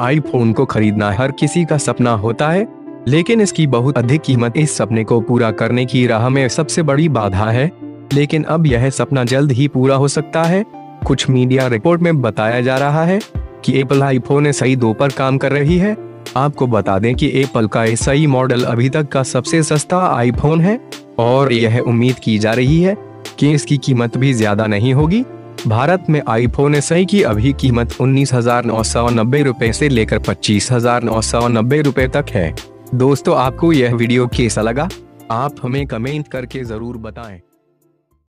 IPhone को खरीदना हर किसी का सपना होता है, लेकिन इसकी बहुत अधिक कीमत इस सपने को पूरा करने की राह में सबसे बड़ी बाधा है। लेकिन अब यह सपना जल्द ही पूरा हो सकता है, कुछ मीडिया रिपोर्ट में बताया जा रहा है कि एप्पल आईफोन एस दो पर काम कर रही है। आपको बता दें कि एप्पल का एस मॉडल अभी तक का सबसे सस्ता आईफोन है, और यह उम्मीद की जा रही है कि इसकी कीमत भी ज़्यादा नहीं होगी। भारत में आईफोन एस की अभी कीमत उन्नीस हज़ार नौ सौ नब्बे रूपए ऐसी लेकर पच्चीस हज़ार नौ सौ नब्बे रूपए तक है। दोस्तों, आपको यह वीडियो कैसा लगा? आप हमें कमेंट करके ज़रूर बताएँ।